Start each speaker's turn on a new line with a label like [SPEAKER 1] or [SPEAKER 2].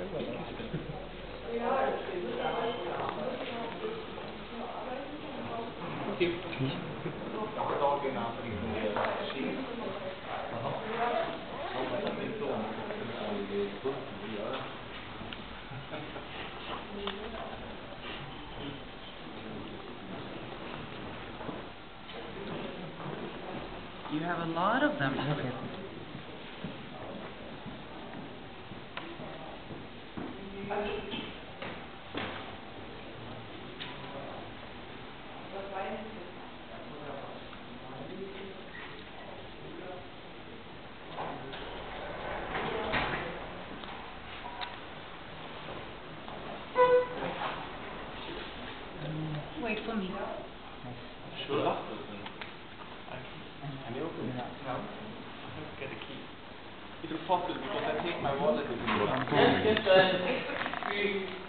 [SPEAKER 1] You have a lot of them. Wait for me.
[SPEAKER 2] Sure. Can you open it? No. I don't get a key. It's possible because I take my wallet with me.